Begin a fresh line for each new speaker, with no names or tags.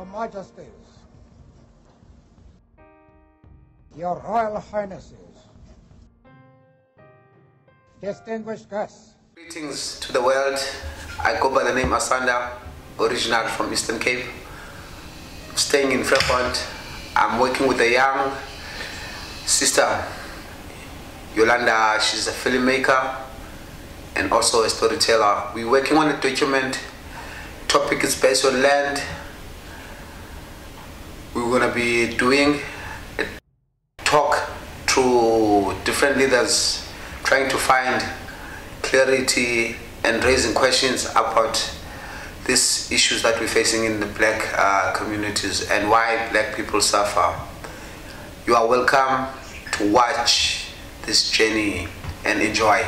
Your Majesties, Your Royal Highnesses, distinguished guests,
Greetings to the world. I go by the name Asanda, original from Eastern Cape. Staying in Vrygrond. I'm working with a young sister, Yolanda. She's a filmmaker and also a storyteller. We're working on a document. Topic is based on land. We're gonna be doing a talk to different leaders, trying to find clarity and raising questions about these issues that we're facing in the black uh, communities and why black people suffer. You are welcome to watch this journey and enjoy.